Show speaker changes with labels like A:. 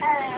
A: Hello.